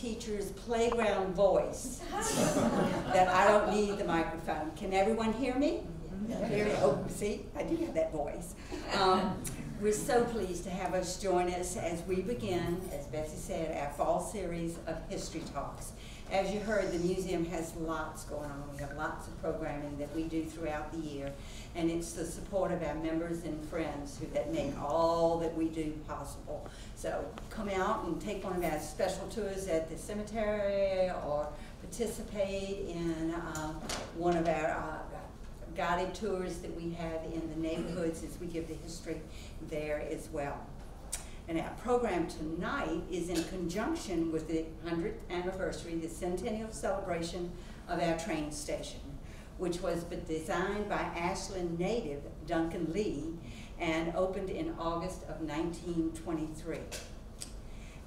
teacher's playground voice, that I don't need the microphone. Can everyone hear me? Hear me? Oh, see, I do have that voice. Um, we're so pleased to have us join us as we begin, as Betsy said, our fall series of history talks. As you heard, the museum has lots going on. We have lots of programming that we do throughout the year. And it's the support of our members and friends who that make all that we do possible. So come out and take one of our special tours at the cemetery or participate in uh, one of our uh, guided tours that we have in the neighborhoods as we give the history there as well. And our program tonight is in conjunction with the 100th anniversary, the centennial celebration of our train station, which was designed by Ashland native Duncan Lee and opened in August of 1923.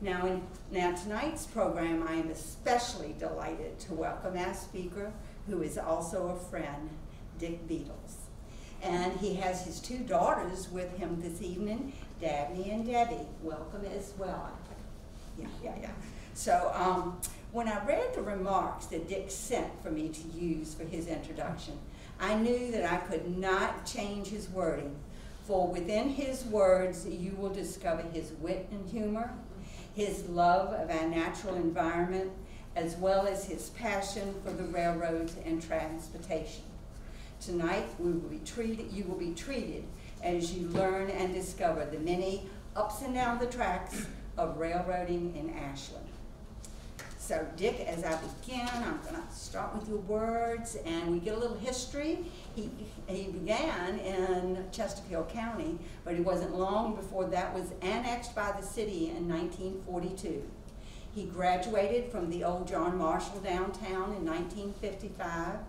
Now, in, now tonight's program, I am especially delighted to welcome our speaker, who is also a friend, Dick Beadles. And he has his two daughters with him this evening, Dabney and Debbie. Welcome as well. Yeah, yeah, yeah. So um, when I read the remarks that Dick sent for me to use for his introduction, I knew that I could not change his wording. For within his words, you will discover his wit and humor, his love of our natural environment, as well as his passion for the railroads and transportation. Tonight, we will be treated, you will be treated as you learn and discover the many ups and downs the tracks of railroading in Ashland. So Dick, as I begin, I'm going to start with your words and we get a little history. He, he began in Chesterfield County, but it wasn't long before that was annexed by the city in 1942. He graduated from the old John Marshall downtown in 1955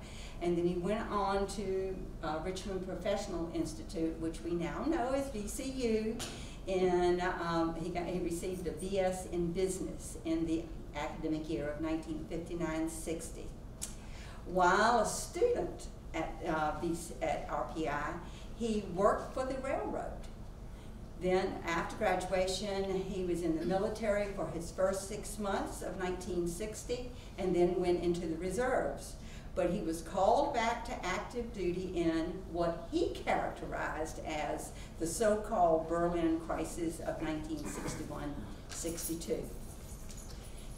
and then he went on to uh, Richmond Professional Institute, which we now know as VCU, and um, he, got, he received a BS in Business in the academic year of 1959-60. While a student at, uh, at RPI, he worked for the railroad. Then after graduation, he was in the military for his first six months of 1960 and then went into the reserves but he was called back to active duty in what he characterized as the so-called Berlin crisis of 1961-62.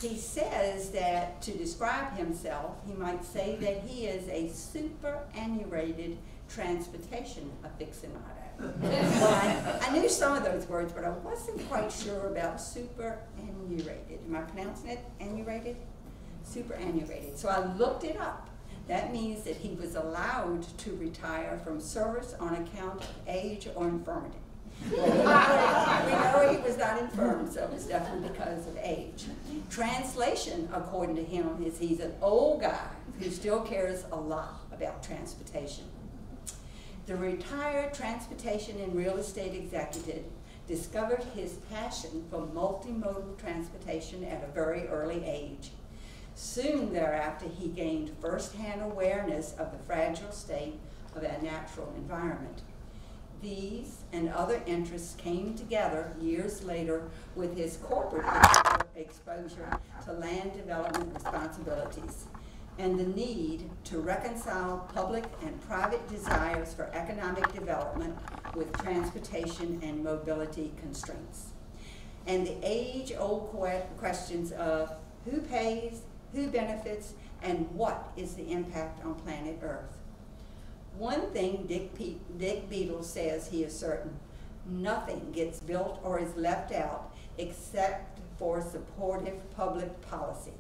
He says that to describe himself, he might say that he is a superannuated transportation aficionado. well, I, I, knew some of those words, but I wasn't quite sure about superannuated. Am I pronouncing it annuated? Superannuated. So I looked it up. That means that he was allowed to retire from service on account of age or infirmity. we know he was not infirm, so it was definitely because of age. Translation, according to him, is he's an old guy who still cares a lot about transportation. The retired transportation and real estate executive discovered his passion for multimodal transportation at a very early age. Soon thereafter, he gained firsthand awareness of the fragile state of our natural environment. These and other interests came together years later with his corporate exposure to land development responsibilities and the need to reconcile public and private desires for economic development with transportation and mobility constraints. And the age-old questions of who pays who benefits, and what is the impact on planet Earth. One thing Dick, Pe Dick Beadles says he is certain, nothing gets built or is left out except for supportive public policy.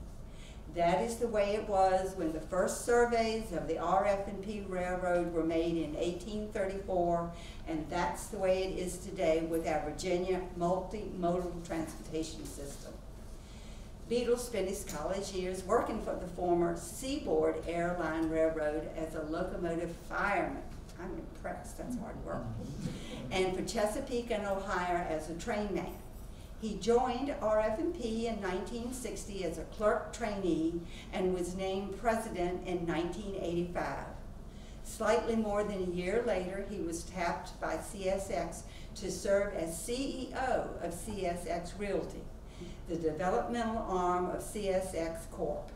That is the way it was when the first surveys of the RF&P Railroad were made in 1834, and that's the way it is today with our Virginia multimodal transportation system. Beadles spent his college years working for the former Seaboard Airline Railroad as a locomotive fireman. I'm impressed, that's hard work. And for Chesapeake and Ohio as a trainman. He joined RF&P in 1960 as a clerk trainee and was named president in 1985. Slightly more than a year later, he was tapped by CSX to serve as CEO of CSX Realty, the developmental arm of CSX Corp.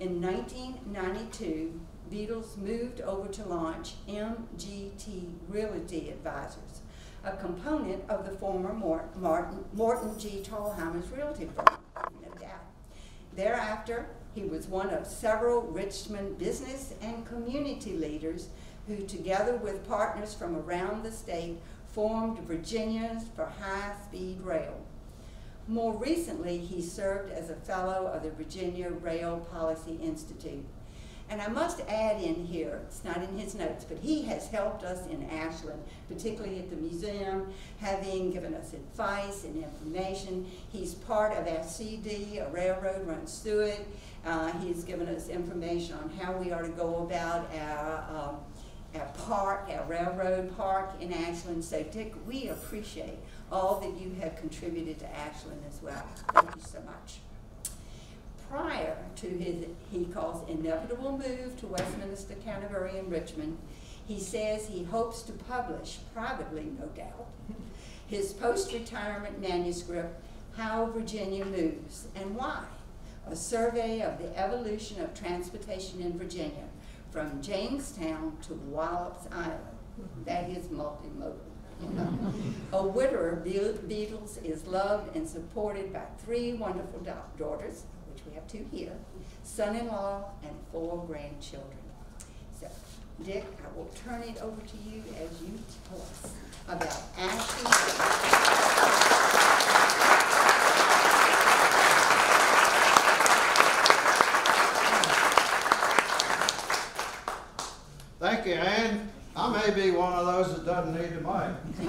In 1992, Beadles moved over to launch MGT Realty Advisors, a component of the former Martin, Morton G. Thalhimer's realty firm. Thereafter, he was one of several Richmond business and community leaders who, together with partners from around the state, formed Virginians for High-Speed Rail. More recently, he served as a fellow of the Virginia Rail Policy Institute. And I must add in here, it's not in his notes, but he has helped us in Ashland, particularly at the museum, having given us advice and information. He's part of our CD, A Railroad Runs Through It. Uh, he's given us information on how we are to go about our, um, our park, our railroad park in Ashland. So Dick, we appreciate all that you have contributed to Ashland as well. Thank you so much prior to his, he calls inevitable move to Westminster Canterbury and Richmond, he says he hopes to publish, privately no doubt, his post-retirement manuscript, How Virginia Moves and Why, a survey of the evolution of transportation in Virginia from Jamestown to Wallops Island. That is multimodal. A widower of Beadles is loved and supported by three wonderful daughters, which we have two here, son-in-law, and four grandchildren. So, Dick, I will turn it over to you as you tell us about Ashley. Thank you, Ann. I may be one of those that doesn't need the mic.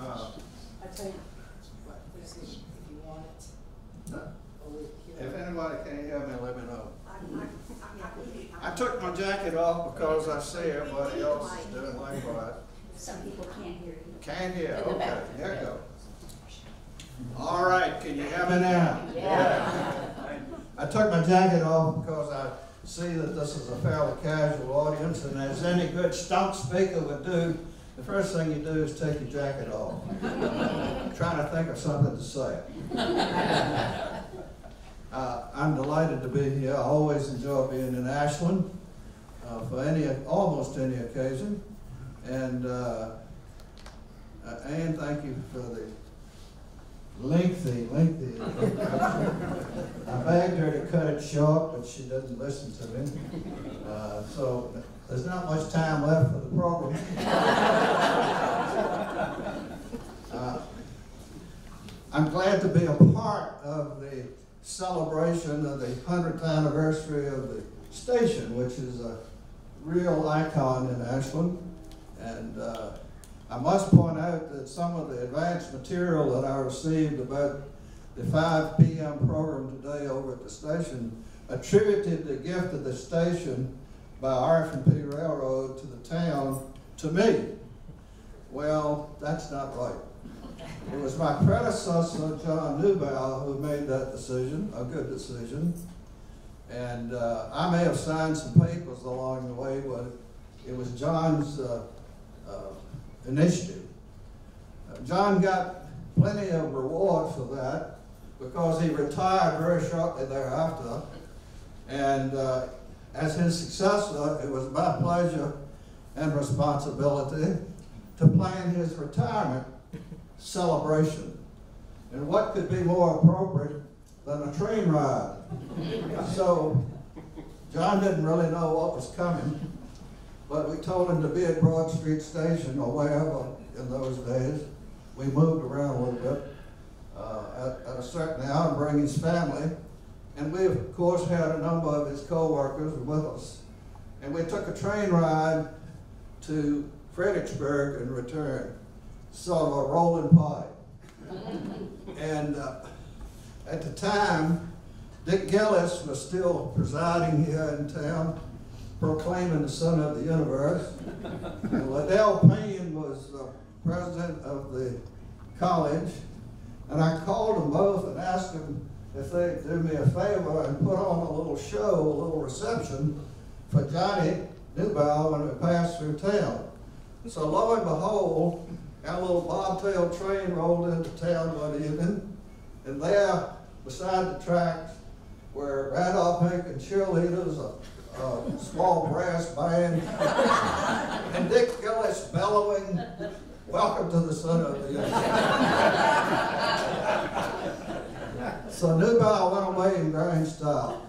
uh, If anybody can't hear me, let me know. I took my jacket off because I see everybody else is doing likewise. Some people can't hear you. Can't hear, okay, there you go. All right, can you hear me now? Yeah. I took my jacket off because I see that this is a fairly casual audience, and as any good stump speaker would do, the first thing you do is take your jacket off. trying to think of something to say. Uh, I'm delighted to be here. I always enjoy being in Ashland uh, for any, almost any occasion. And uh, uh Anne, thank you for the lengthy, lengthy begged her to cut it short, but she doesn't listen to me. Uh, so there's not much time left for the program. Uh, I'm glad to be a part of the celebration of the 100th anniversary of the station, which is a real icon in Ashland. And uh, I must point out that some of the advanced material that I received about the 5 p.m. program today over at the station attributed the gift of the station by R&P Railroad to the town to me. Well, that's not right. It was my predecessor, John Newbow, who made that decision, a good decision. And uh, I may have signed some papers along the way, but it was John's uh, uh, initiative. Uh, John got plenty of reward for that because he retired very shortly thereafter. And uh, as his successor, it was my pleasure and responsibility to plan his retirement celebration. And what could be more appropriate than a train ride? so John didn't really know what was coming, but we told him to be at Broad Street Station or wherever in those days. We moved around a little bit uh, at, at, a certain hour and bring his family. And we, of course, had a number of his co-workers with us. And we took a train ride to Fredericksburg and returned sort of a rolling pie. and uh, at the time, Dick Gillis was still presiding here in town, proclaiming the son of the universe. and Ladell Payne was the president of the college. And I called them both and asked them if they'd do me a favor and put on a little show, a little reception for Johnny Newbow when we passed through town. So lo and behold, our little bobtail train rolled into town one evening, and there, beside the tracks, were Randolph and cheerleaders, a, a small brass band, and Dick Gillis bellowing, "Welcome to the center of the universe." So Newbow went away in grand style.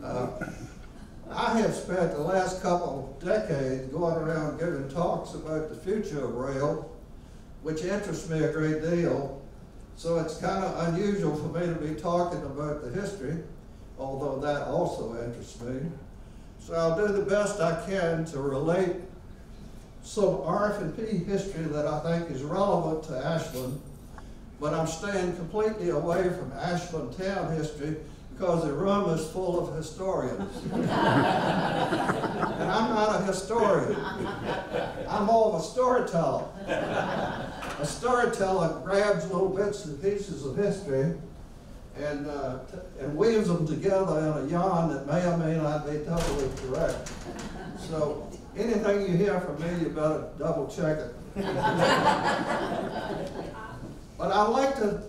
Uh, I have spent the last couple of decades going around giving talks about the future of rail, which interests me a great deal. So it's kind of unusual for me to be talking about the history, although that also interests me. So I'll do the best I can to relate some RF&P history that I think is relevant to Ashland, but I'm staying completely away from Ashland town history because the room is full of historians. and I'm not a historian. I'm more of a storyteller. A storyteller grabs little bits and pieces of history and, uh, and weaves them together in a yarn that may or may not be totally correct. So anything you hear from me, you better double check it. But I like to,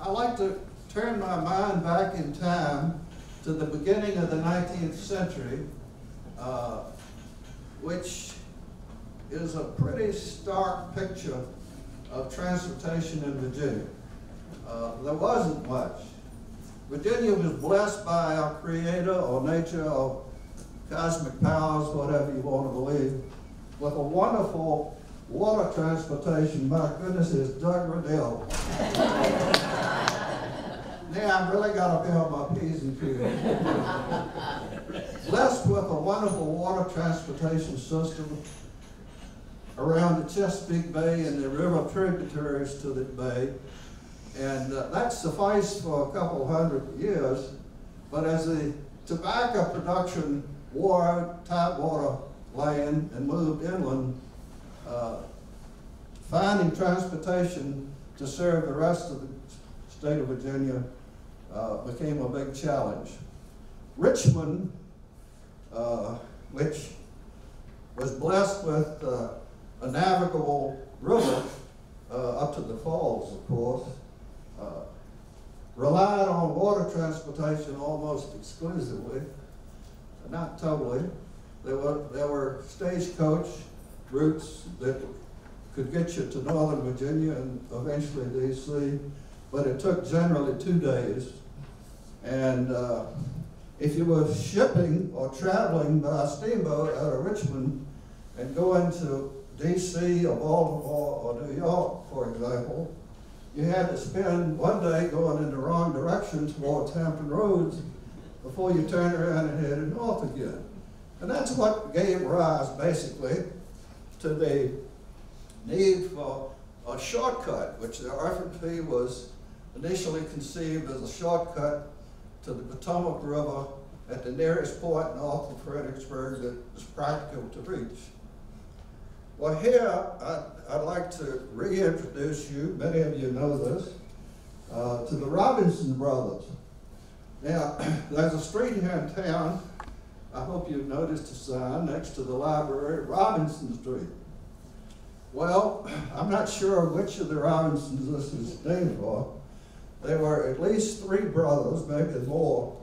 I like to turn my mind back in time to the beginning of the 19th century, uh, which is a pretty stark picture of transportation in Virginia. Uh, there wasn't much. Virginia was blessed by our creator or nature or cosmic powers, whatever you want to believe, with a wonderful water transportation. My goodness, is Doug Riddell. Now I've really got to build my P's and Q's. Blessed with a wonderful water transportation system around the Chesapeake Bay and the river tributaries to the bay. And uh, that sufficed for a couple hundred years. But as the tobacco production wore out tidewater land and moved inland, uh, finding transportation to serve the rest of the state of Virginia uh, became a big challenge. Richmond, uh, which was blessed with uh, a navigable river uh, up to the falls, of course, uh, relied on water transportation almost exclusively, not totally. There were, there were stagecoach routes that could get you to northern Virginia and eventually DC, but it took generally two days. And uh, if you were shipping or traveling by steamboat out of Richmond and going to DC or Baltimore or New York, for example, you had to spend one day going in the wrong direction towards Hampton Roads before you turned around and headed north again. And that's what gave rise, basically, to the need for a shortcut, which the RFP was initially conceived as a shortcut to the Potomac River at the nearest point north of Fredericksburg that was practical to reach. Well, here, I'd, I'd like to reintroduce you, many of you know this, uh, to the Robinson brothers. Now, there's a street here in town, I hope you've noticed a sign uh, next to the library, Robinson Street. Well, I'm not sure which of the Robinsons this is named for. There were at least three brothers, maybe more,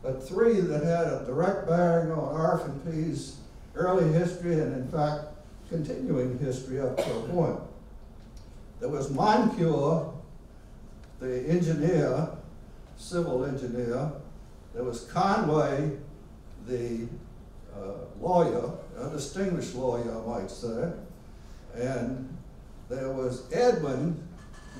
but three that had a direct bearing on RF&P's early history and in fact continuing history up to a point. There was Moncure, the engineer, civil engineer. There was Conway, the uh, lawyer, a distinguished lawyer, I might say. And there was Edwin,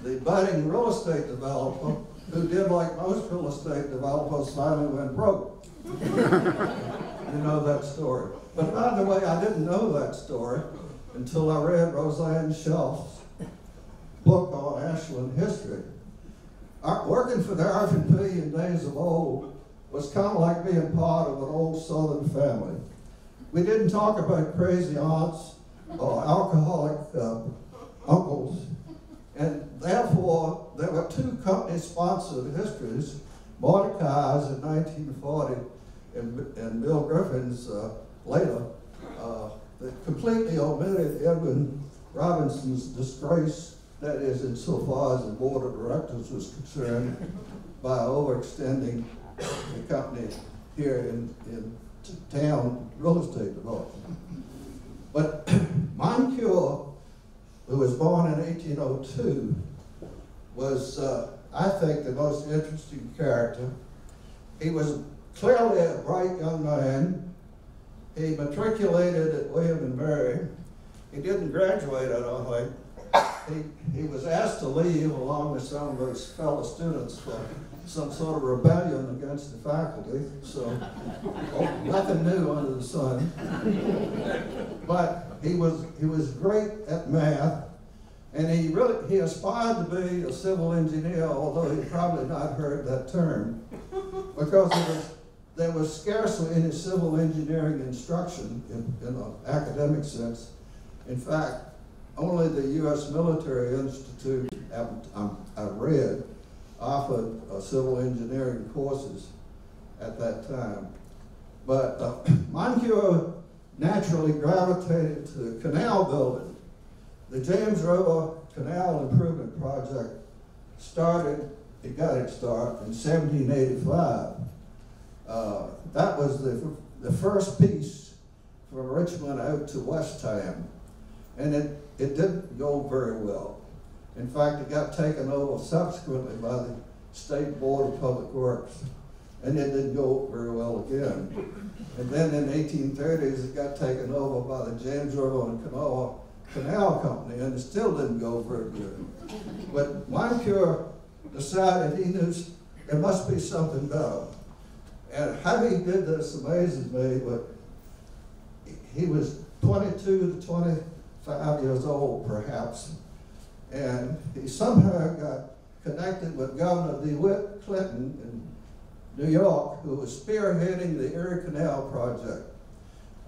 the budding real estate developer, who did like most real estate developers, finally went broke. you know that story. But by the way, I didn't know that story until I read Rosanne Shalf's book on Ashland history. Working for the RFP in days of old was kind of like being part of an old Southern family. We didn't talk about crazy aunts or alcoholic uh, uncles, and therefore there were two company-sponsored histories, Mordecai's in 1940 and, and Bill Griffin's uh, later, uh, that completely omitted Edwin Robinson's disgrace, that is insofar as the board of directors was concerned, by overextending the company here in, in town real estate development. But Moncure, who was born in 1802, was, uh, I think, the most interesting character. He was clearly a bright young man. He matriculated at William and Mary. He didn't graduate, I don't think. He, he was asked to leave along with some of his fellow students some sort of rebellion against the faculty, so oh, nothing new under the sun. But he was, he was great at math, and he really, he aspired to be a civil engineer, although he probably not heard that term, because there was, there was scarcely any civil engineering instruction in, in an academic sense. In fact, only the U.S. Military Institute, I've, I'm- um, I've read, civil engineering courses at that time. But uh, Moncure naturally gravitated to the canal building. The James River Canal Improvement Project started, it got its start in 1785. Uh, that was the, the first piece from Richmond out to Westham. And it, it didn't go very well. In fact, it got taken over subsequently by the State Board of Public Works. And it didn't go very well again. And then in the 1830s, it got taken over by the James River and Kanawha Canal Company, and it still didn't go very good. But Moncure decided he knew there must be something better. And how he did this amazes me, but he was 22 to 25 years old, perhaps, and he somehow got connected with Governor DeWitt Clinton in New York, who was spearheading the Erie Canal project.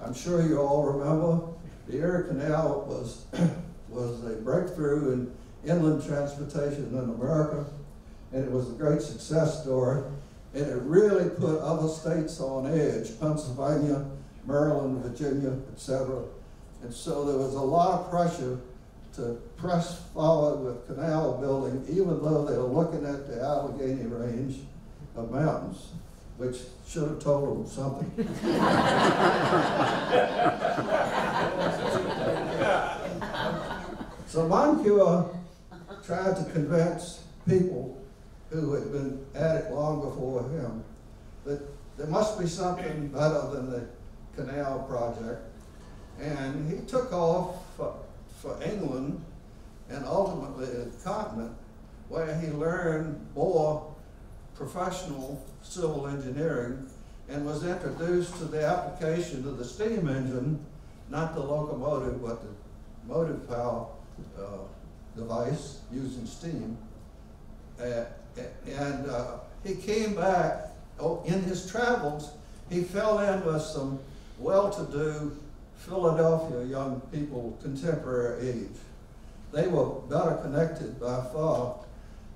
I'm sure you all remember the Erie Canal was was a breakthrough in inland transportation in America, and it was a great success story. And it really put other states on edge, Pennsylvania, Maryland, Virginia, etc. And so there was a lot of pressure to press forward with canal building, even though they were looking at the Allegheny Range of mountains, which should have told them something. So Moncure tried to convince people who had been at it long before him that there must be something better than the canal project. And he took off for, England and ultimately the continent, where he learned more professional civil engineering and was introduced to the application of the steam engine, not the locomotive, but the motive power uh, device using steam. Uh, and uh, he came back, oh, in his travels, he fell in with some well-to-do Philadelphia young people contemporary age. They were better connected by far.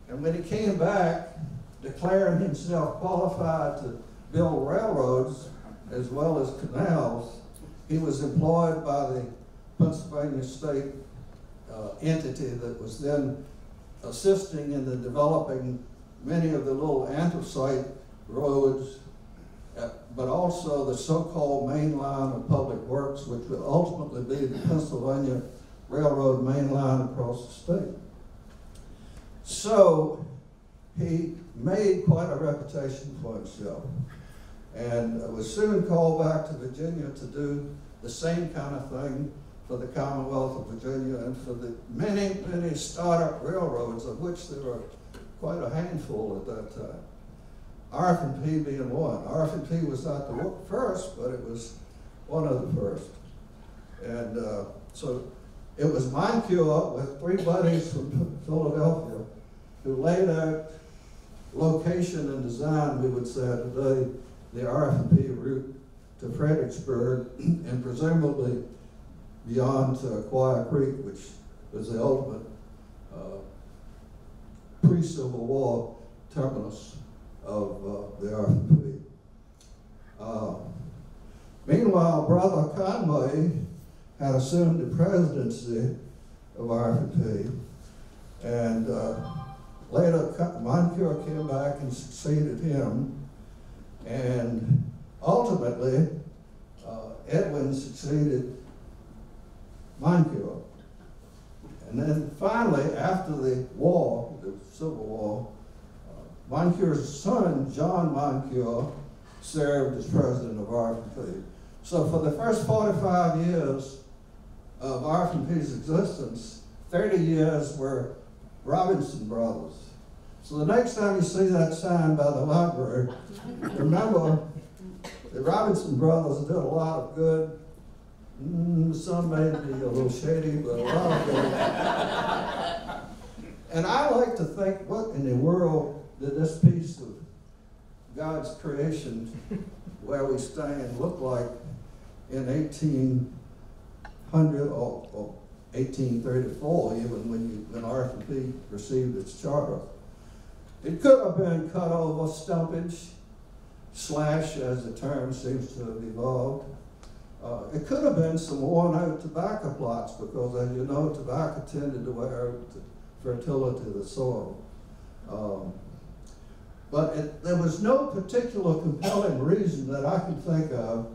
And when he came back, declaring himself qualified to build railroads as well as canals, he was employed by the Pennsylvania State uh, entity that was then assisting in the developing many of the little anthracite roads, but also the so-called main line of public works, which will ultimately be the Pennsylvania Railroad main line across the state. So he made quite a reputation for himself and was soon called back to Virginia to do the same kind of thing for the Commonwealth of Virginia and for the many, many startup railroads, of which there were quite a handful at that time. RF&P being one. RF&P was not the first, but it was one of the first. And uh, so it was Moncure with three buddies from Philadelphia who laid out location and design, we would say today, the RF&P route to Fredericksburg and presumably beyond to Aquia Creek, which was the ultimate uh, pre-Civil War terminus of uh, the RFP. Uh, Meanwhile, Brother Conway had assumed the presidency of RFP, and uh, later Co- Moncure came back and succeeded him, and ultimately, uh, Edwin succeeded Moncure. And then finally, after the war, the Civil War, Moncure's son, John Moncure, served as president of RFP. So for the first 45 years of RFP's existence, 30 years were Robinson Brothers. So the next time you see that sign by the library, remember the Robinson Brothers did a lot of good. Mm, some may be a little shady, but a lot of good. And I like to think, what in the world did this piece of God's creation, where we stand, look like in eighteen hundred or, or eighteen thirty-four, even when you, when RFP received its charter? It could have been cut over stumpage, slash, as the term seems to have evolved. Uh, it could have been some worn-out tobacco plots, because as you know, tobacco tended to wear out the fertility of the soil. Um, but it, there was no particular compelling reason that I can think of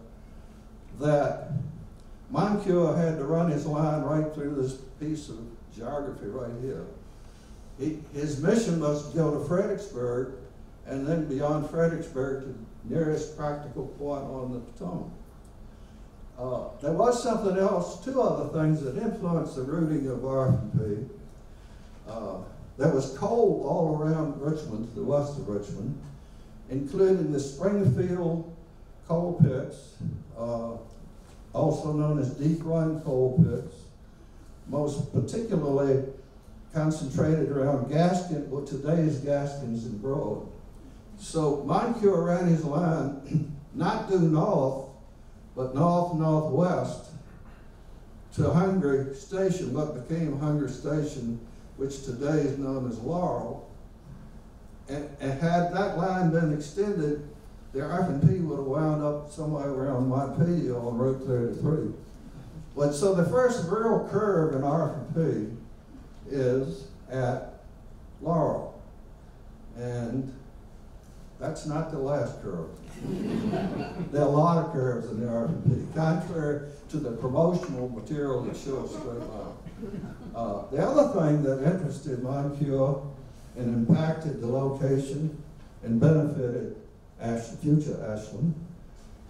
that Moncure had to run his line right through this piece of geography right here. He, his mission was to go to Fredericksburg and then beyond Fredericksburg to nearest practical point on the Potomac. Uh, there was something else, two other things that influenced the routing of R&P. Uh, there was coal all around Richmond, to the west of Richmond, including the Springfield coal pits, uh, also known as deep run coal pits, most particularly concentrated around Gaskin, what today is Gaskins and Broad. So Moncure ran his line not due north, but north northwest to Hungary Station, what became Hungary Station, which today is known as Laurel. And, and had that line been extended, the R&P would have wound up somewhere around Montpelier on Route 33. But so the first real curve in R&P is at Laurel. And that's not the last curve. there are a lot of curves in the R&P, contrary to the promotional material that shows straight line. Uh, the other thing that interested Moncure and impacted the location and benefited Ash, future Ashland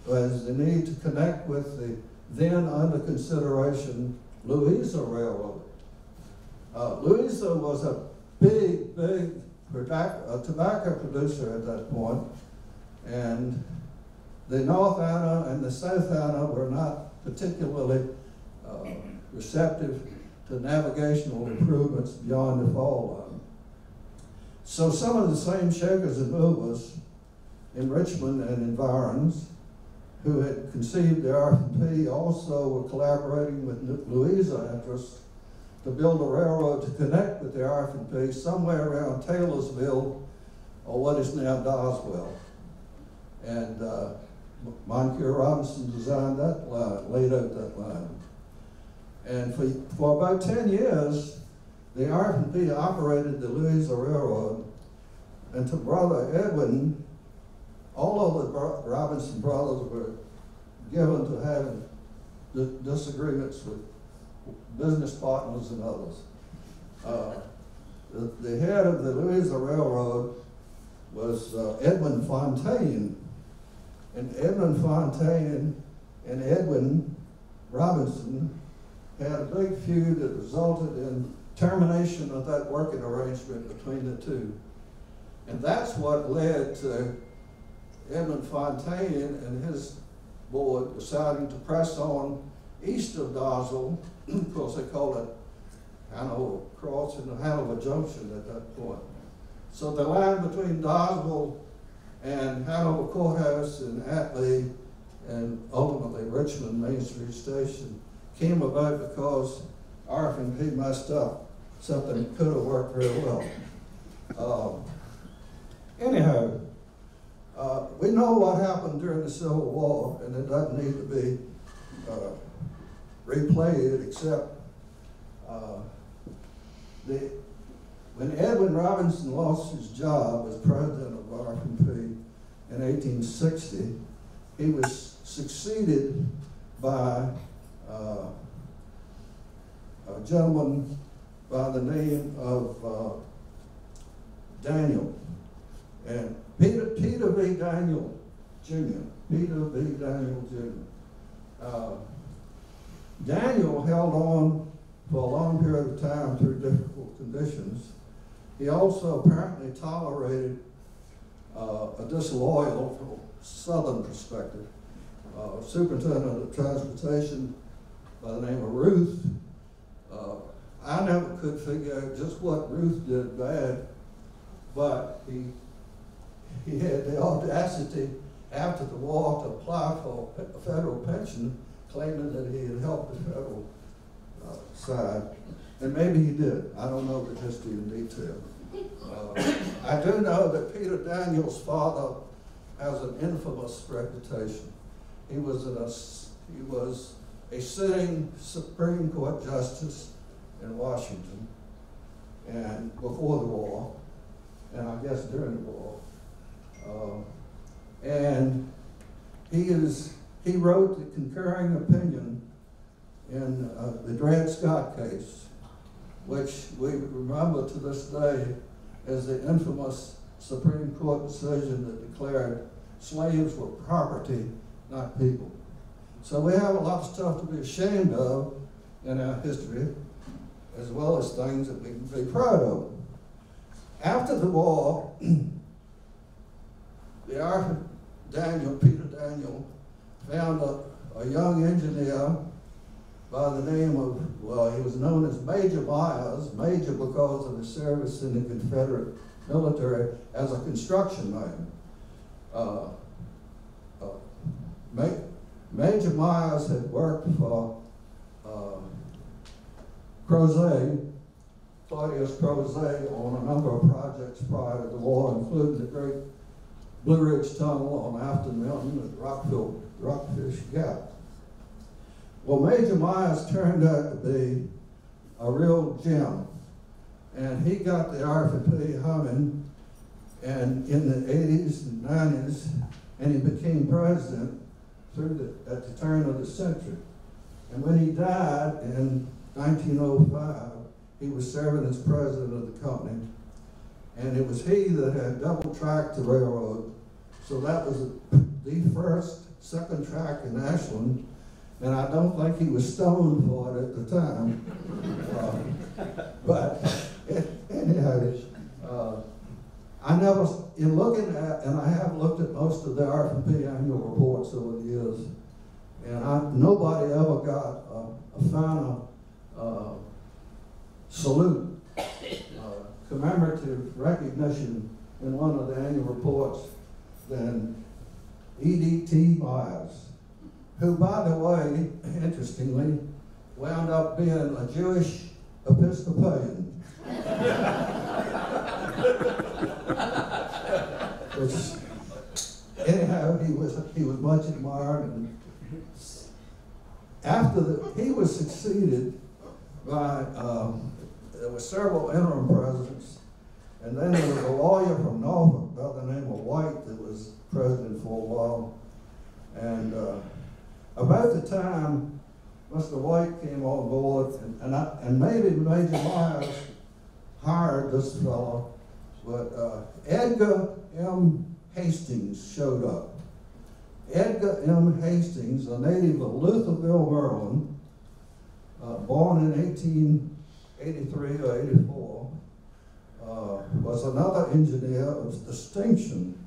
was the need to connect with the then under consideration Louisa Railroad. Uh, Louisa was a big, big a tobacco producer at that point, and the North Anna and the South Anna were not particularly uh, receptive to navigational improvements beyond the fall line. So some of the same shakers and movers in Richmond and environs who had conceived the RFP also were collaborating with Louisa interests to build a railroad to connect with the RFP somewhere around Taylorsville or what is now Doswell. And uh, Moncure Robinson designed that line, laid out that line. And for, for about 10 years, the RFP operated the Louisa Railroad. And to Brother Edwin, all of the Robinson brothers were given to having di- disagreements with business partners and others. Uh, the, the head of the Louisa Railroad was uh, Edwin Fontaine. And Edwin Fontaine and Edwin Robinson had a big feud that resulted in termination of that working arrangement between the two. And that's what led to Edmund Fontaine and his board deciding to press on east of Doswell, of course they call it Hanover Crossing or Hanover Junction at that point. So the line between Doswell and Hanover Courthouse and Atlee and ultimately Richmond Main Street Station came about because RFP messed up something that could have worked very well. Um, anyhow, Uh, we know what happened during the Civil War, and it doesn't need to be uh, replayed, except uh, the, when Edwin Robinson lost his job as president of RFP in 1860, he was succeeded by uh, a gentleman by the name of uh, Daniel. And Peter, Peter. Daniel Jr., Peter V. Daniel Jr. Uh, Daniel held on for a long period of time through difficult conditions. He also apparently tolerated uh, a disloyal, southern perspective, uh, superintendent of transportation by the name of Ruth. Uh, I never could figure out just what Ruth did bad, but he, he had the audacity after the war to apply for a federal pension, claiming that he had helped the federal uh, side. And maybe he did. I don't know the history in detail. Uh, I do know that Peter Daniels' father has an infamous reputation. He was, an, he was a sitting Supreme Court justice in Washington and before the war, and I guess during the war. Um, and he is he wrote the concurring opinion in uh, the Dred Scott case, which we remember to this day as the infamous Supreme Court decision that declared slaves were property, not people. So we have a lot of stuff to be ashamed of in our history, as well as things that we can be proud of. After the war, the Arthur Daniel, Peter Daniel, found a, a young engineer by the name of, well, he was known as Major Myers, Major because of his service in the Confederate military as a construction man. Uh, uh, Major Myers had worked for uh, Crozet, Claudius Crozet, on a number of projects prior to the war, including the great Blue Ridge Tunnel on Afton Mountain and Rockville, Rockfish Gap. Well, Major Myers turned out to be a real gem, and he got the RFP humming, and in the 80s and 90s, and he became president through the, at the turn of the century. And when he died in 1905, he was serving as president of the company, and it was he that had double-tracked the railroad. So that was the first second track in Ashland, and I don't think he was stoned for it at the time. Uh, but anyhow, I never, in looking at, and I have looked at most of the RFP annual reports over the years, and I, nobody ever got a, a final uh, salute, uh, commemorative recognition in one of the annual reports than E.D.T. Myers, who, by the way, interestingly, wound up being a Jewish Episcopalian. Which, anyhow, he was he was much admired, and after the, he was succeeded by um, there were several interim presidents, and then there was a lawyer from Norfolk by the name of White that was president for a while, and uh, about the time Mr. White came on board, and and, I, and maybe Major Myers hired this fellow, but uh, Edgar M. Hastings showed up. Edgar M. Hastings, a native of Lutherville, Maryland, uh, born in 1883 or 84, uh, was another engineer of distinction.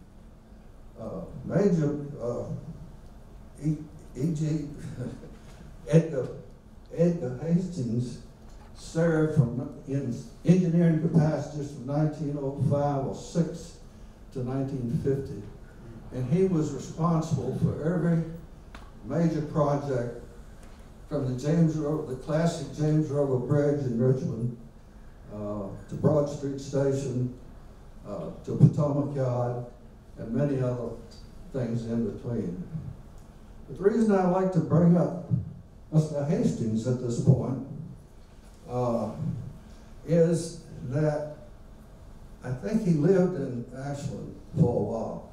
Uh, Major uh, E.G. Edgar, Edgar Hastings served from in engineering capacities from 1905 or 6 to 1950. And he was responsible for every major project from the James River, the classic James River Bridge in Richmond, uh, to Broad Street Station, uh, to Potomac Yard, and many other things in between. But the reason I like to bring up Mr. Hastings at this point uh, is that I think he lived in Ashland for a while.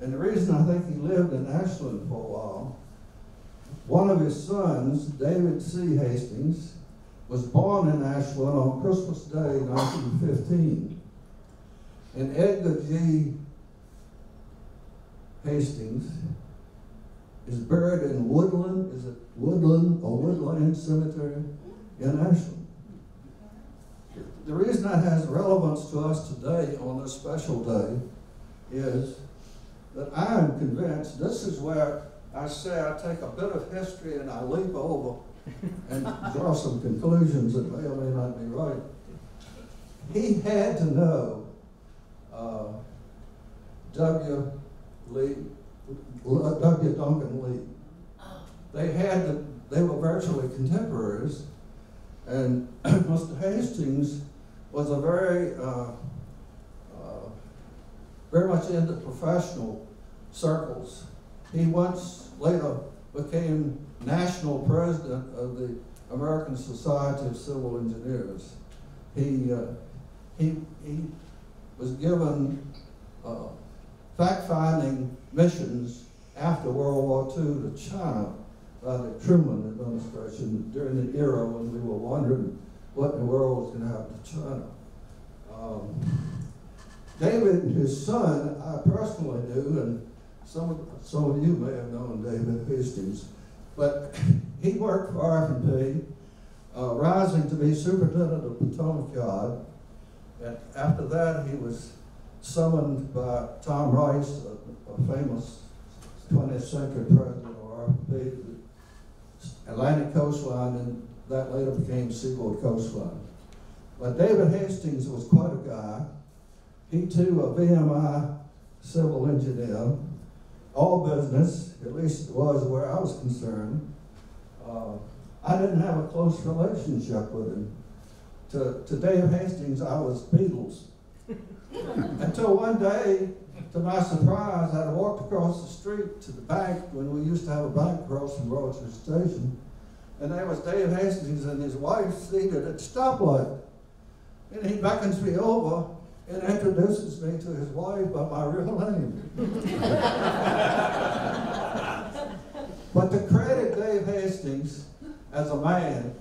And the reason I think he lived in Ashland for a while, one of his sons, David C. Hastings, was born in Ashland on Christmas Day, 1915. And Edgar G. Hastings is buried in Woodland, is it Woodland or Woodland Cemetery in. The reason that has relevance to us today on this special day is that I am convinced, this is where I say I take a bit of history and I leap over and draw some conclusions that may or may not be right. He had to know uh, W. Lee, W. Duncan Lee. They had to, they were virtually contemporaries, and Mr. Hastings was a very, uh, uh, very much into professional circles. He once later became national president of the American Society of Civil Engineers. He, uh, he, he was given uh, fact-finding missions after World War II to China by the Truman administration during the era when we were wondering what in the world was going to happen to China. Um, David, and his son, I personally knew, and some of, some of you may have known David Hastings, but he worked for RF&P, uh, rising to be superintendent of Potomac Yard. And after that, he was summoned by Tom Rice, a, a famous 20th century president of the Atlantic Coastline, and that later became Seaboard Coastline. But David Hastings was quite a guy. He too, a VMI civil engineer, all business, at least it was where I was concerned. Uh, I didn't have a close relationship with him. To, to Dave Hastings, I was Beatles. Until one day, to my surprise, I walked across the street to the bank when we used to have a bank across from Rochester Station. And there was Dave Hastings and his wife seated at the stoplight. And he beckons me over and introduces me to his wife by my real name. but to credit Dave Hastings as a man,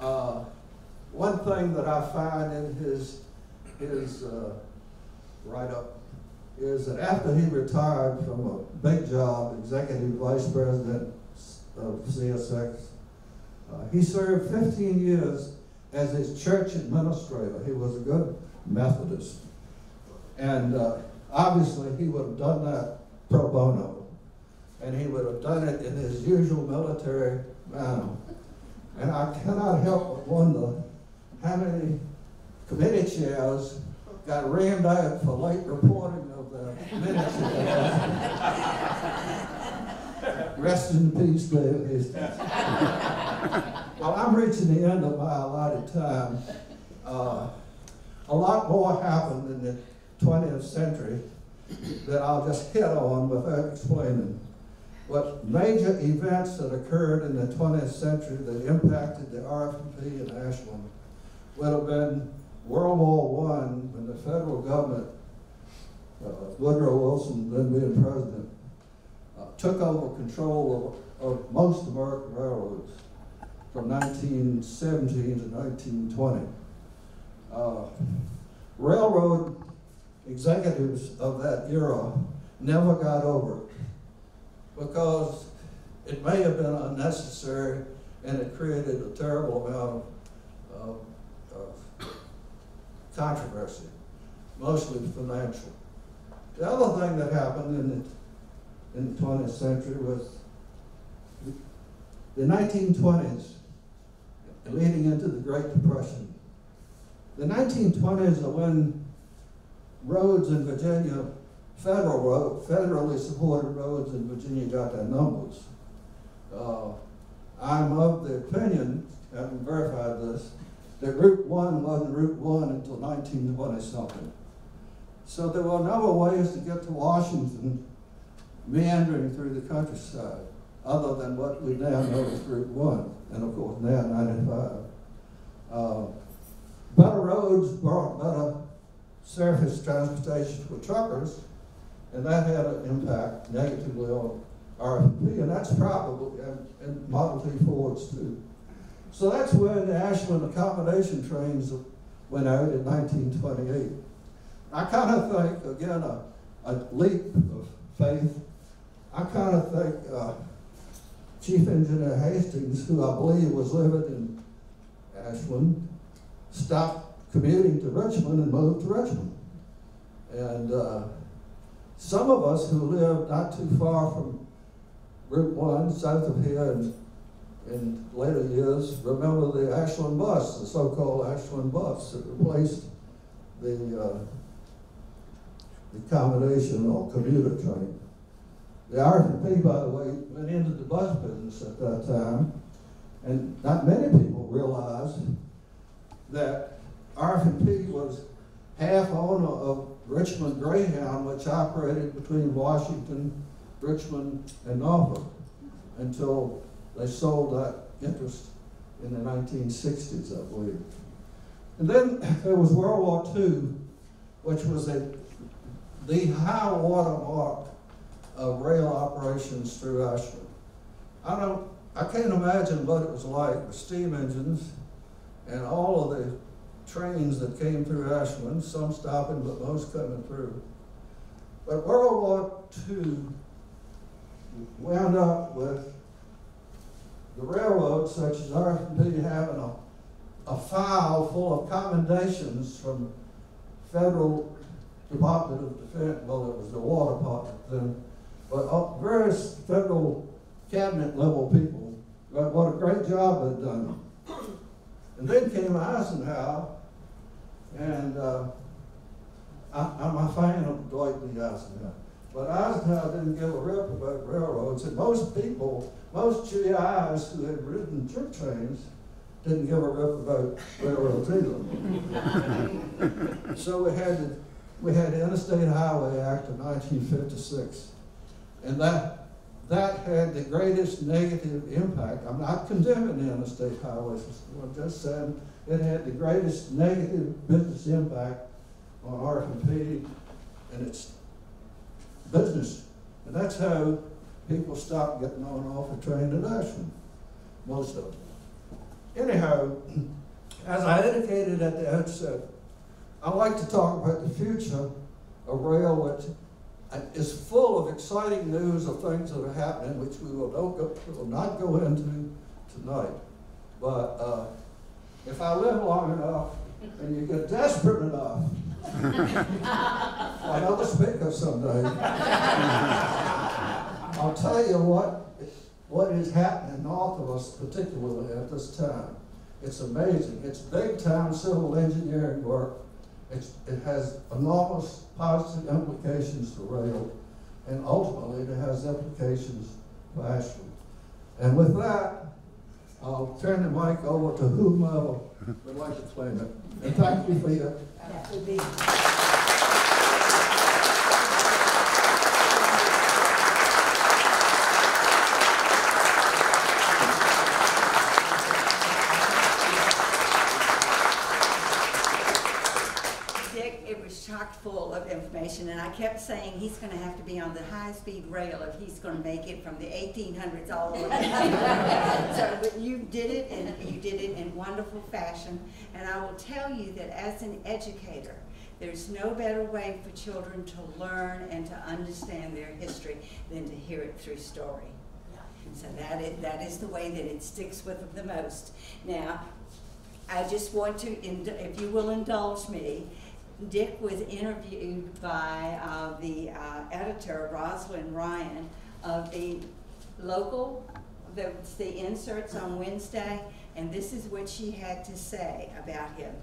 uh, one thing that I find in his, his uh, write-up is that after he retired from a big job, executive vice president of CSX, uh, he served 15 years as his church administrator. He was a good Methodist. And uh, obviously, he would have done that pro bono. And he would have done it in his usual military manner. And I cannot help but wonder how many committee chairs got rammed out for late reporting. Rest in peace, Hastings. well, I'm reaching the end of my allotted time. Uh, a lot more happened in the 20th century that I'll just hit on without explaining. What major events that occurred in the 20th century that impacted the RFP in Ashland would have been World War I when the federal government, uh, Woodrow Wilson then being president, uh, took over control of, of most American railroads from 1917 to 1920. Uh, railroad executives of that era never got over it because it may have been unnecessary and it created a terrible amount of, of, of controversy, mostly financial. The other thing that happened in the, in the 20th century was the 1920s leading into the Great Depression. The 1920s are when roads in Virginia, federal road, federally supported roads in Virginia got their numbers. Uh, I'm of the opinion, having verified this, that Route 1 wasn't Route 1 until 1920 something. So there were of ways to get to Washington meandering through the countryside, other than what we now know as Route One, and of course now ninety-five. Uh, better roads brought better surface transportation for truckers, and that had an impact negatively on RFP, and that's probably, and, and Model T Fords too. So that's when the Ashland accommodation trains went out in nineteen twenty-eight. I kind of think, again, a, a leap of faith, I kind of think uh, Chief Engineer Hastings, who I believe was living in Ashland, stopped commuting to Richmond and moved to Richmond. And uh, some of us who live not too far from Route 1, south of here, and in later years, remember the Ashland bus, the so-called Ashland bus that replaced the, uh, the combination or commuter train. The RFP, by the way, went into the bus business at that time, and not many people realized that RFP was half owner of Richmond Greyhound, which operated between Washington, Richmond, and Norfolk until they sold that interest in the 1960s, I believe. And then there was World War II, which was a, the high water mark of rail operations through Ashland. I don't, I can't imagine what it was like with steam engines and all of the trains that came through Ashland, some stopping, but most coming through. But World War II wound up with the railroads, such as RFP, having a, a file full of commendations from federal Department of Defense, well, it was the War Department then, but various federal cabinet level people, about what a great job they'd done. And then came Eisenhower, and uh, I, I'm a fan of Dwight D. Eisenhower. But Eisenhower didn't give a rip about railroads, and most people, most GIs who had ridden troop trains didn't give a rip about railroads either. so we had the, we had the Interstate Highway Act of 1956, and that that had the greatest negative impact. I'm not condemning the interstate highway system. I'm just saying it had the greatest negative business impact on RFP and its business. And that's how people stopped getting on off the train at Ashland, most of them. Anyhow, as I indicated at the outset, I like to talk about the future of rail, which is full of exciting news of things that are happening, which we will, go, will not go into tonight. But uh, if I live long enough and you get desperate enough, for another speaker someday, I'll tell you what, what is happening north of us, particularly at this time. It's amazing. It's big time civil engineering work. It's, it has enormous positive implications for rail, and ultimately it has implications for Ashland. And with that, I'll turn the mic over to whomever would like to claim it. And thank you for your That would be. Dick, it was chock full information, and I kept saying he's gonna have to be on the high-speed rail if he's gonna make it from the eighteen hundreds all the way. So, but you did it, and you did it in wonderful fashion, and I will tell you that as an educator, there's no better way for children to learn and to understand their history than to hear it through story. So that is, that is the way that it sticks with them the most. Now, I just want to, if you will indulge me, Dick was interviewed by uh, the uh, editor, Rosalind Ryan, of the local, the, the inserts on Wednesday, and this is what she had to say about him.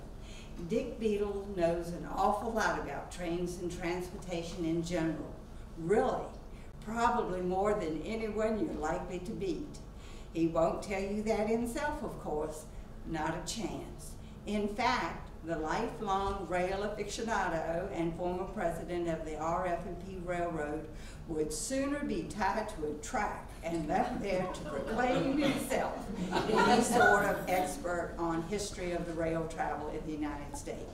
Dick Beadle knows an awful lot about trains and transportation in general. Really, probably more than anyone you're likely to beat. He won't tell you that himself, of course, not a chance. In fact, the lifelong rail aficionado and former president of the RF&P Railroad, would sooner be tied to a track and left there to proclaim himself any sort of expert on history of the rail travel in the United States.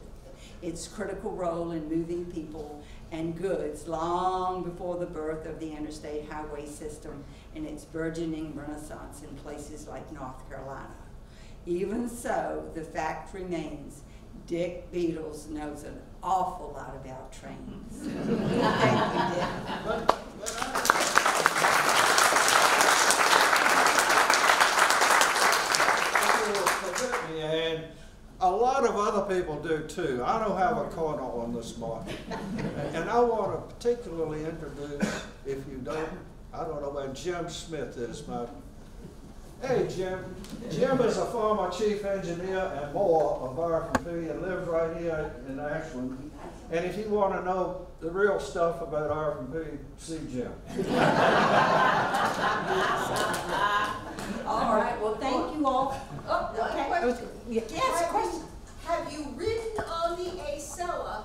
Its critical role in moving people and goods long before the birth of the interstate highway system and its burgeoning renaissance in places like North Carolina. Even so, the fact remains, Dick Beadles knows an awful lot about trains. Thank you, Dick. But, but I, If you'll permit me, and a lot of other people do too. I don't have a corner on this market. And I want to particularly introduce, if you don't, I don't know where Jim Smith is, my, hey Jim. Jim is a former chief engineer and more of RFP and lives right here in Ashland. And if you want to know the real stuff about RFP, see Jim. All right, well, thank you all. Oh, Okay. okay. Yes, Have question. you- Have you ridden on the Acela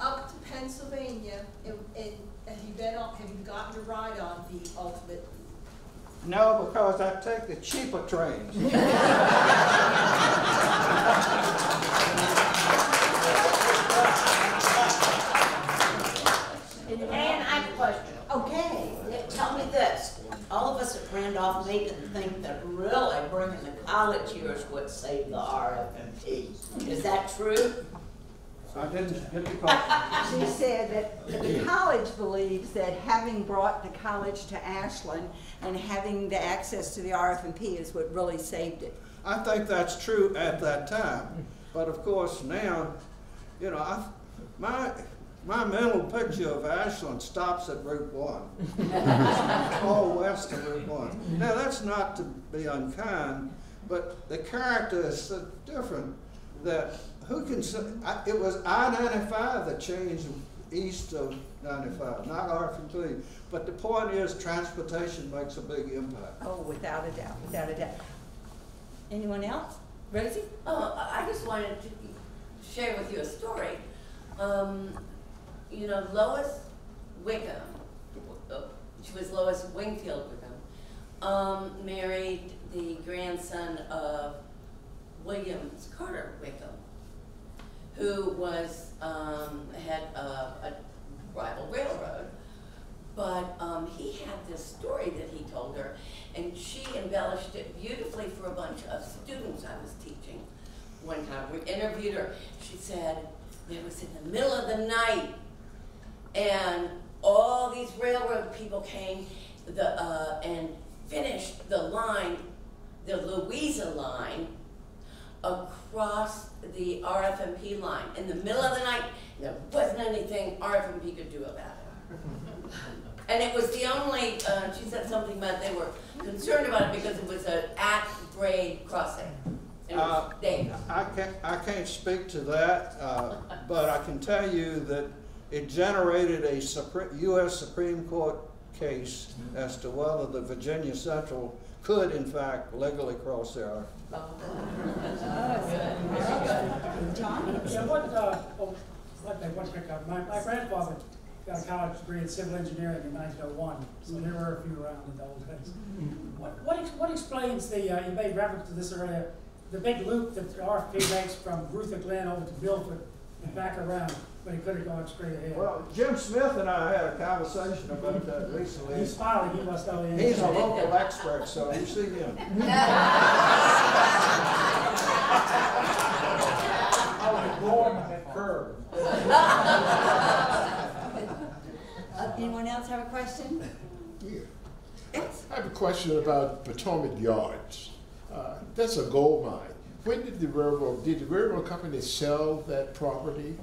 up to Pennsylvania and, and have you been on, have you gotten to ride on the ultimate? No, because I take the cheaper trains. And I have a question. Okay. Tell me this, all of us at Randolph Macon think that really bringing the college here is what saved the RF&P. Is that true? I didn't get the question. She said that the college believes that having brought the college to Ashland and having the access to the RF&P is what really saved it. I think that's true at that time, but of course now, you know, I, my, my mental picture of Ashland stops at Route One. All west of Route One. Now, that's not to be unkind, but the character is so different that who can say, I, it was I ninety-five that changed east of ninety-five, not RFP. But the point is, transportation makes a big impact. Oh, without a doubt, without a doubt. Anyone else? Rosie? Oh, I I just wanted to share with you a story. Um, you know, Lois Wickham, uh, she was Lois Wingfield Wickham, um, married the grandson of Williams Carter Wickham, who was, um, had a, a rival railroad. But um, he had this story that he told her, and she embellished it beautifully for a bunch of students I was teaching. One time we interviewed her, she said, it was in the middle of the night, and all these railroad people came the, uh, and finished the line, the Louisa line, across the RF&P line in the middle of the night. There wasn't anything RF&P could do about it. And it was the only, uh, she said something about they were concerned about it because it was an at-grade crossing. And it Uh. I can't, I can't speak to that, uh, but I can tell you that it generated a Supre- US Supreme Court case as to whether the Virginia Central could in fact legally cross there. Yeah, what, oh, what, called? My, my grandfather got a college degree in civil engineering in nineteen oh one, so there were a few around in those days. What, what, what explains the, uh, you made reference to this earlier, the big loop that the RFP makes from Ruther Glen over to Guilford and back around, when he could have gone straight ahead? Well, Jim Smith and I had a conversation about that recently. He's smiling, he must know. the He's a local expert, so you see him. I was born on that curve. Uh, Anyone else have a question? Yeah. Yes. I have a question about Potomac Yards. Uh, that's a gold mine. When did the railroad, did the railroad company sell that property?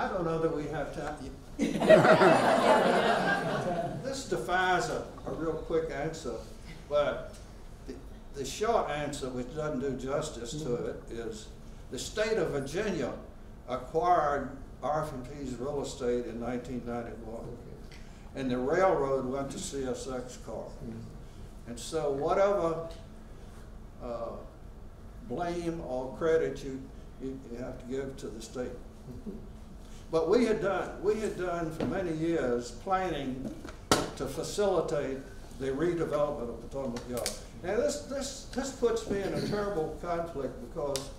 I don't know that we have time. This defies a, a real quick answer, but the, the short answer, which doesn't do justice to it, is the state of Virginia acquired RFP's real estate in nineteen ninety-one. And the railroad went to CSX Car. And so whatever, uh, blame or credit you, you, you have to give to the state. But we had done, we had done for many years planning to facilitate the redevelopment of Potomac Yard. Now, this, this, this puts me in a terrible conflict because,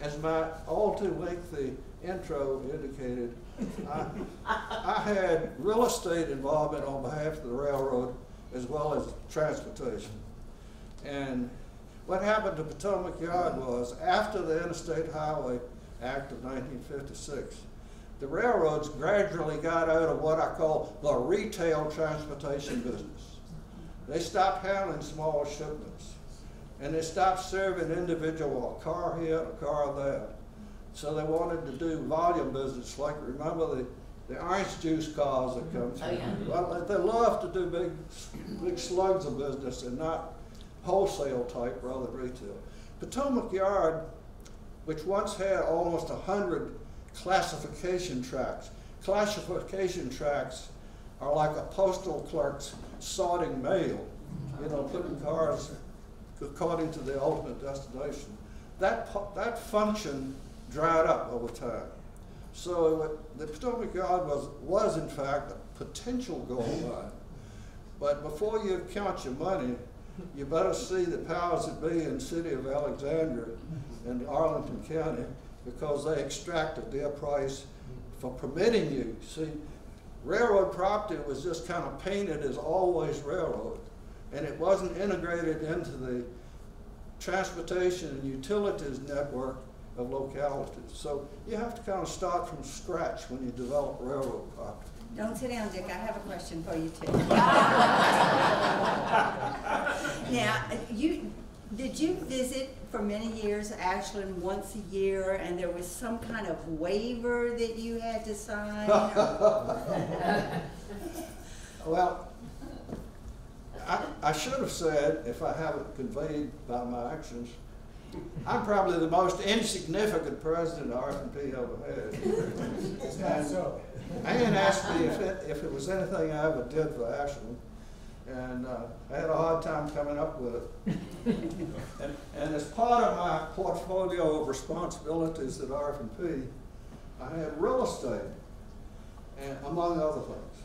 as my all too lengthy intro indicated, I, I had real estate involvement on behalf of the railroad as well as transportation. And what happened to Potomac Yard was, after the Interstate Highway Act of nineteen fifty-six, the railroads gradually got out of what I call the retail transportation business. They stopped handling small shipments, and they stopped serving individual, a car here, a car there. So they wanted to do volume business, like, remember the, the orange juice cars that come through? Oh, yeah. Well, they love to do big, big slugs of business and not wholesale type, rather retail. Potomac Yard, which once had almost a hundred classification tracks. Classification tracks are like a postal clerk's sorting mail, you know, putting cars according to the ultimate destination. That, that function dried up over time. So what- the Potomac Yard was, was in fact a potential gold mine. But before you count your money, you better see the powers that be in the city of Alexandria and Arlington County because they extracted their price for permitting you. See, railroad property was just kind of painted as always railroad. And it wasn't integrated into the transportation and utilities network of localities. So you have to kind of start from scratch when you develop railroad property. Don't sit down, Dick, I have a question for you too. Now, you, did you visit for many years Ashland once a year and there was some kind of waiver that you had to sign? Well, I, I should have said, if I haven't conveyed by my actions, I'm probably the most insignificant president R and P ever had. and, so. Ann asked me if it, if it was anything I ever did for Ashland, and, uh, I had a hard time coming up with it. And, and as part of my portfolio of responsibilities at R and P, I had real estate, and among other things.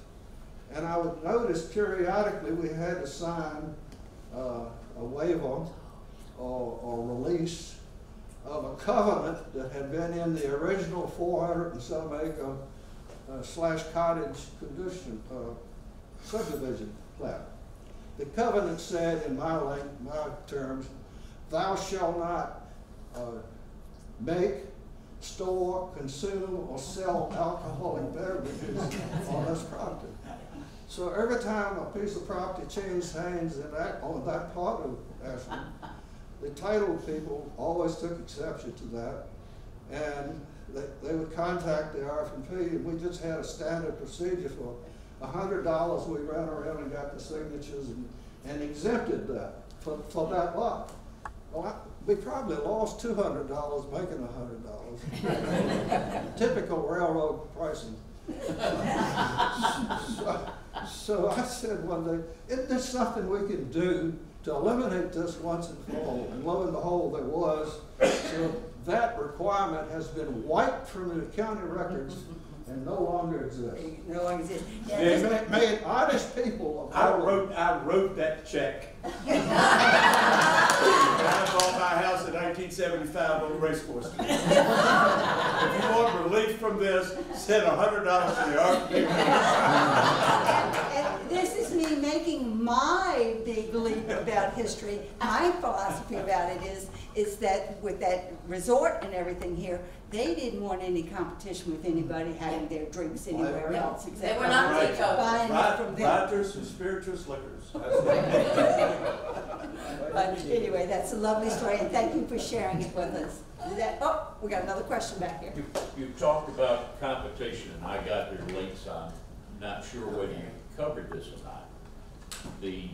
And I would notice periodically we had to sign, uh, a waiver or, or release of a covenant that had been in the original four hundred and some acre uh, slash cottage condition, uh, subdivision plat. The covenant said in my lang, my terms, thou shalt not, uh, make, store, consume, or sell alcoholic beverages on this property. So every time a piece of property changed hands in that, on that part of Ashland, the title people always took exception to that. And they, they would contact the RFP, and we just had a standard procedure for a hundred dollars, we ran around and got the signatures and, and exempted that for, for that lot. Well, I, we probably lost two hundred dollars making a hundred dollars. Typical railroad pricing. So- So I said one day, isn't there something we can do to eliminate this once and for all? And lo and behold, there was. So that requirement has been wiped from the county records and no longer exists. No longer exists. Now, It this- ma- made honest people. I wrote, I wrote that check. I bought my house in nineteen seventy-five on the race course. If you want relief from this, send a hundred dollars to the RFP. And this is me making my big leap about history. My philosophy about it is, is that with that resort and everything here, they didn't want any competition with anybody having their drinks anywhere no. else except. They were not Right. teetotal. Buying it from them. Riders and spirituous liquors. But anyway, that's a lovely story, and thank you for sharing it with us. That, oh, we got another question back here. You, you talked about competition, and I got here late, so I'm not sure whether you covered this or not. The,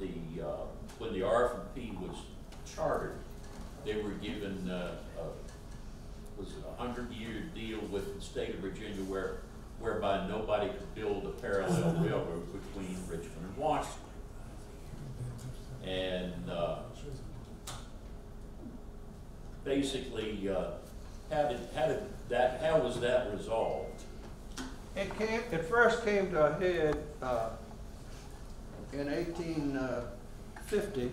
the, uh, when the RFP was chartered, they were given, uh, a, was it a hundred-year deal with the state of Virginia where, whereby nobody could build a parallel railroad between Richmond and Washington. And, uh, basically, uh, How did, how did that, how was that resolved? It came, it first came to a head, uh, in eighteen fifty,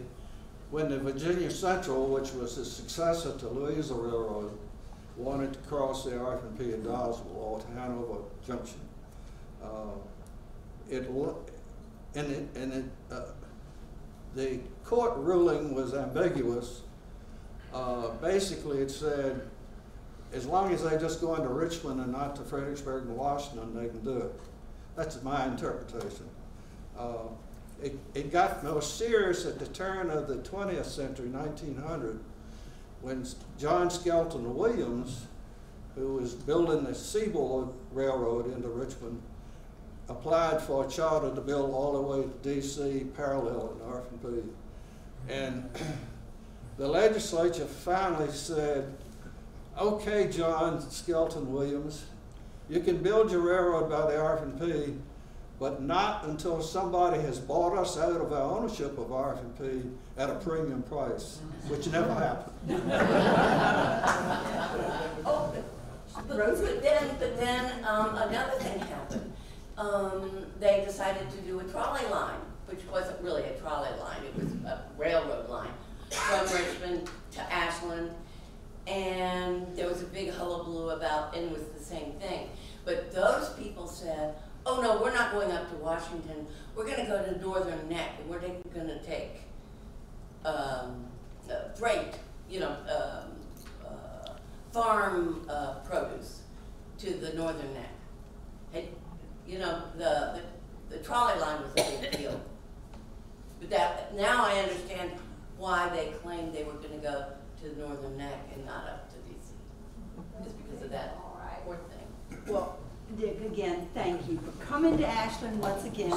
when the Virginia Central, which was the successor to Louisa Railroad, wanted to cross the RFP at Doswell or to Hanover Junction. Uh, It, and it, and it, uh, the court ruling was ambiguous. Uh, basically, it said, as long as they just go into Richmond and not to Fredericksburg and Washington, they can do it. That's my interpretation. Uh, It, it got more serious at the turn of the twentieth century, nineteen hundred, when John Skelton Williams, who was building the Seaboard Railroad into Richmond, applied for a charter to build all the way to DC parallel in RFP. And the legislature finally said, okay, John Skelton Williams, you can build your railroad by the RFP, but not until somebody has bought us out of our ownership of RFP at a premium price, which never happened. Oh, but, but then, but then, um, another thing happened. Um, they decided to do a trolley line, which wasn't really a trolley line, it was a railroad line from Richmond to Ashland. And there was a big hullabaloo about, and it was the same thing. But those people said, oh no, we're not going up to Washington, we're gonna go to Northern Neck, and we're gonna take, um, uh, freight, you know, um, uh, farm, uh, produce to the Northern Neck. And, you know, the, the, the trolley line was a big deal. But that, now I understand why they claimed they were gonna go to the Northern Neck and not up to DC. It's because of that poor thing. Well, Dick, again, thank you for coming to Ashland once again.